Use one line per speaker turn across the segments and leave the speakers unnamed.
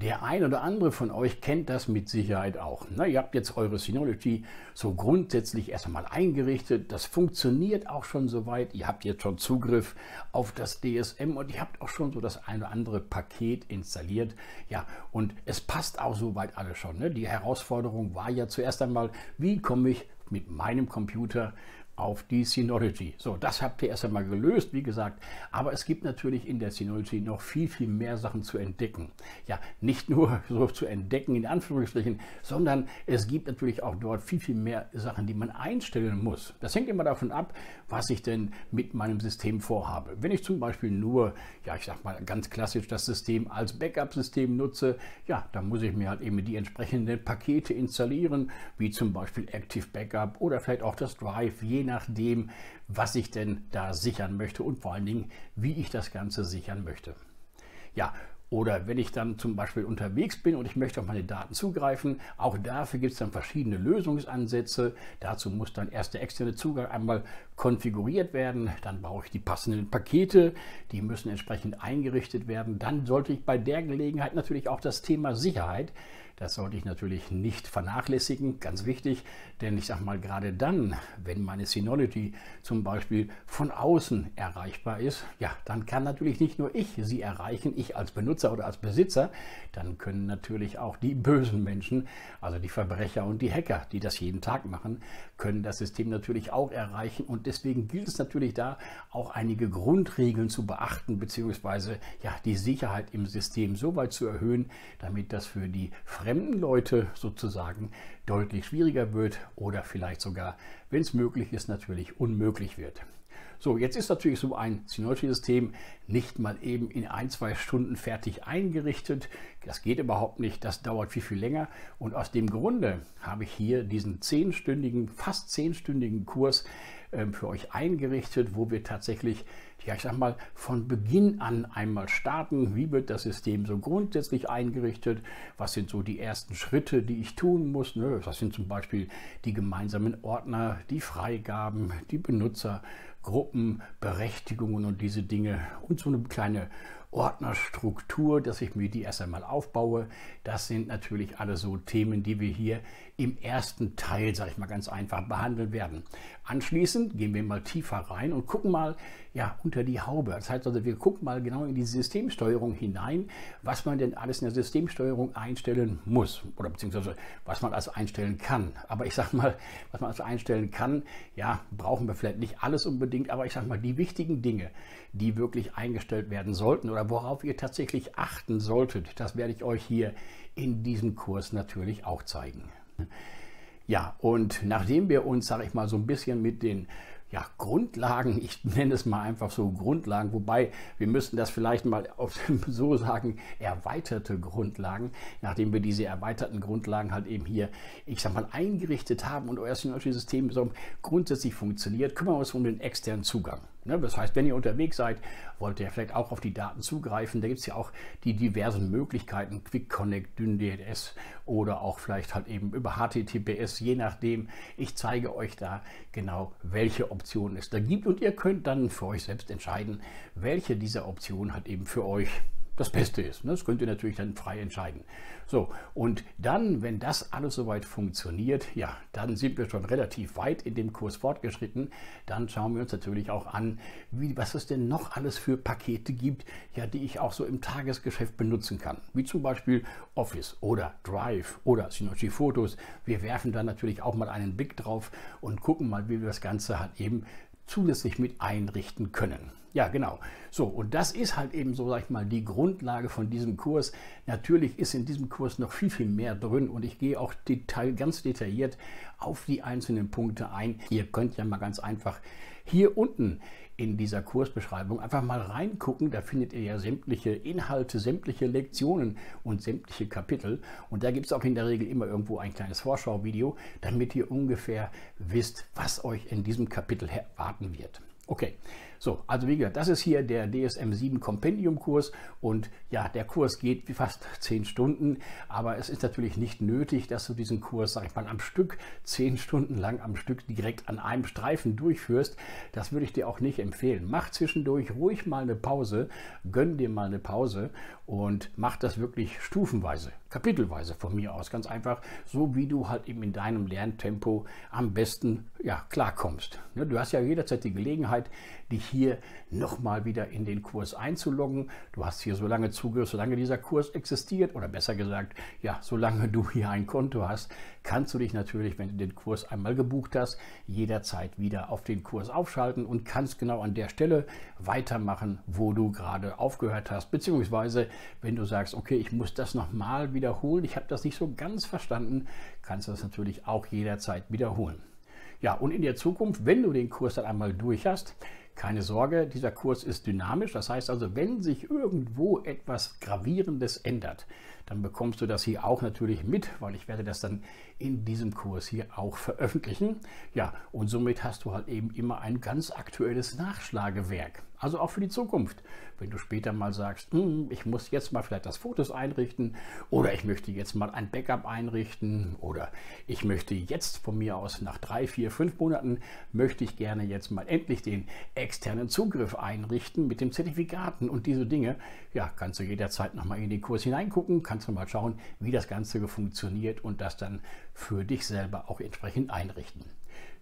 Der ein oder andere von euch kennt das mit Sicherheit auch. Na, ihr habt jetzt eure Synology so grundsätzlich erst einmal eingerichtet. Das funktioniert auch schon soweit. Ihr habt jetzt schon Zugriff auf das DSM und ihr habt auch schon so das ein oder andere Paket installiert. Ja, und es passt auch soweit alles schon. Ne? Die Herausforderung war ja zuerst einmal, wie komme ich mit meinem Computer auf die Synology. So, das habt ihr erst einmal gelöst, wie gesagt. Aber es gibt natürlich in der Synology noch viel, viel mehr Sachen zu entdecken. Ja, nicht nur so zu entdecken in Anführungsstrichen, sondern es gibt natürlich auch dort viel, viel mehr Sachen, die man einstellen muss. Das hängt immer davon ab, was ich denn mit meinem System vorhabe. Wenn ich zum Beispiel nur, ja, ich sag mal ganz klassisch das System als Backup-System nutze, ja, dann muss ich mir halt eben die entsprechenden Pakete installieren, wie zum Beispiel Active Backup oder vielleicht auch das Drive, je nachdem, was ich denn da sichern möchte und vor allen Dingen, wie ich das Ganze sichern möchte. Ja, oder wenn ich dann zum Beispiel unterwegs bin und ich möchte auf meine Daten zugreifen, auch dafür gibt es dann verschiedene Lösungsansätze. Dazu muss dann erst der externe Zugang einmal konfiguriert werden. Dann brauche ich die passenden Pakete, die müssen entsprechend eingerichtet werden. Dann sollte ich bei der Gelegenheit natürlich auch das Thema Sicherheit das sollte ich natürlich nicht vernachlässigen, ganz wichtig, denn ich sage mal, gerade dann, wenn meine Synology zum Beispiel von außen erreichbar ist, ja, dann kann natürlich nicht nur ich sie erreichen, ich als Benutzer oder als Besitzer, dann können natürlich auch die bösen Menschen, also die Verbrecher und die Hacker, die das jeden Tag machen, können das System natürlich auch erreichen und deswegen gilt es natürlich da auch einige Grundregeln zu beachten, beziehungsweise ja, die Sicherheit im System so weit zu erhöhen, damit das für die fremden Leute sozusagen deutlich schwieriger wird oder vielleicht sogar, wenn es möglich ist, natürlich unmöglich wird. So, jetzt ist natürlich so ein Synology-System nicht mal eben in ein, zwei Stunden fertig eingerichtet. Das geht überhaupt nicht, das dauert viel, viel länger. Und aus dem Grunde habe ich hier diesen zehnstündigen, fast zehnstündigen Kurs ähm, für euch eingerichtet, wo wir tatsächlich, ja, ich sag mal, von Beginn an einmal starten. Wie wird das System so grundsätzlich eingerichtet? Was sind so die ersten Schritte, die ich tun muss? Ne? Was sind zum Beispiel die gemeinsamen Ordner, die Freigaben, die Benutzergruppen, Berechtigungen und diese Dinge und so eine kleine Ordnerstruktur, dass ich mir die erst einmal aufbaue. Das sind natürlich alle so Themen, die wir hier im ersten Teil, sage ich mal ganz einfach, behandeln werden. Anschließend gehen wir mal tiefer rein und gucken mal ja, unter die Haube. Das heißt also, wir gucken mal genau in die Systemsteuerung hinein, was man denn alles in der Systemsteuerung einstellen muss oder beziehungsweise was man also einstellen kann. Aber ich sage mal, was man also einstellen kann, ja, brauchen wir vielleicht nicht alles unbedingt, aber ich sage mal, die wichtigen Dinge, die wirklich eingestellt werden sollten oder worauf ihr tatsächlich achten solltet, das werde ich euch hier in diesem Kurs natürlich auch zeigen. Ja, und nachdem wir uns, sage ich mal, so ein bisschen mit den ja, Grundlagen, ich nenne es mal einfach so Grundlagen, wobei wir müssten das vielleicht mal auf, so sagen, erweiterte Grundlagen, nachdem wir diese erweiterten Grundlagen halt eben hier, ich sag mal, eingerichtet haben und euer Synology-System so grundsätzlich funktioniert, kümmern wir uns um den externen Zugang. Ne, das heißt, wenn ihr unterwegs seid, wollt ihr vielleicht auch auf die Daten zugreifen. Da gibt es ja auch die diversen Möglichkeiten, Quick Connect, DNS oder auch vielleicht halt eben über HTTPS, je nachdem. Ich zeige euch da genau, welche Optionen es da gibt und ihr könnt dann für euch selbst entscheiden, welche dieser Optionen halt eben für euch das Beste ist. Das könnt ihr natürlich dann frei entscheiden. So, und dann, wenn das alles soweit funktioniert, ja, dann sind wir schon relativ weit in dem Kurs fortgeschritten. Dann schauen wir uns natürlich auch an, wie, was es denn noch alles für Pakete gibt, ja, die ich auch so im Tagesgeschäft benutzen kann. Wie zum Beispiel Office oder Drive oder Synology Fotos. Wir werfen dann natürlich auch mal einen Blick drauf und gucken mal, wie wir das Ganze halt eben zusätzlich mit einrichten können. Ja, genau. So, und das ist halt eben so, sag ich mal, die Grundlage von diesem Kurs. Natürlich ist in diesem Kurs noch viel, viel mehr drin und ich gehe auch detail, ganz detailliert auf die einzelnen Punkte ein. Ihr könnt ja mal ganz einfach hier unten in dieser Kursbeschreibung einfach mal reingucken. Da findet ihr ja sämtliche Inhalte, sämtliche Lektionen und sämtliche Kapitel. Und da gibt es auch in der Regel immer irgendwo ein kleines Vorschauvideo, damit ihr ungefähr wisst, was euch in diesem Kapitel erwarten wird. Okay, So, also wie gesagt, das ist hier der DSM 7 Compendium Kurs und ja, der Kurs geht fast zehn Stunden, aber es ist natürlich nicht nötig, dass du diesen Kurs, sag ich mal, am Stück, zehn Stunden lang am Stück direkt an einem Streifen durchführst. Das würde ich dir auch nicht empfehlen. Mach zwischendurch ruhig mal eine Pause, gönn dir mal eine Pause und mach das wirklich stufenweise, kapitelweise von mir aus. Ganz einfach, so wie du halt eben in deinem Lerntempo am besten ja, klarkommst. Ne, du hast ja jederzeit die Gelegenheit, dich hier nochmal wieder in den Kurs einzuloggen. Du hast hier so lange Zugriff, solange dieser Kurs existiert oder besser gesagt, ja, solange du hier ein Konto hast, kannst du dich natürlich, wenn du den Kurs einmal gebucht hast, jederzeit wieder auf den Kurs aufschalten und kannst genau an der Stelle weitermachen, wo du gerade aufgehört hast. Beziehungsweise, wenn du sagst, okay, ich muss das nochmal wiederholen, ich habe das nicht so ganz verstanden, kannst du das natürlich auch jederzeit wiederholen. Ja, und in der Zukunft, wenn du den Kurs dann einmal durch hast, keine Sorge, dieser Kurs ist dynamisch. Das heißt also, wenn sich irgendwo etwas Gravierendes ändert, dann bekommst du das hier auch natürlich mit, weil ich werde das dann in diesem Kurs hier auch veröffentlichen. Ja, und somit hast du halt eben immer ein ganz aktuelles Nachschlagewerk. Also auch für die Zukunft. Wenn du später mal sagst, hm, ich muss jetzt mal vielleicht das Fotos einrichten oder ich möchte jetzt mal ein Backup einrichten oder ich möchte jetzt von mir aus nach drei, vier, fünf Monaten möchte ich gerne jetzt mal endlich den externen Zugriff einrichten mit dem Zertifikaten und diese Dinge. Ja, kannst du jederzeit nochmal in den Kurs hineingucken, kannst du mal schauen, wie das Ganze funktioniert und das dann für dich selber auch entsprechend einrichten.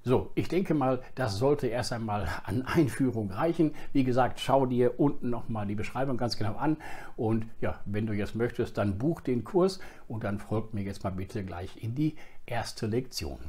So, ich denke mal, das sollte erst einmal an Einführung reichen. Wie gesagt, schau dir unten nochmal die Beschreibung ganz genau an. Und ja, wenn du jetzt möchtest, dann buch den Kurs und dann folgt mir jetzt mal bitte gleich in die erste Lektion.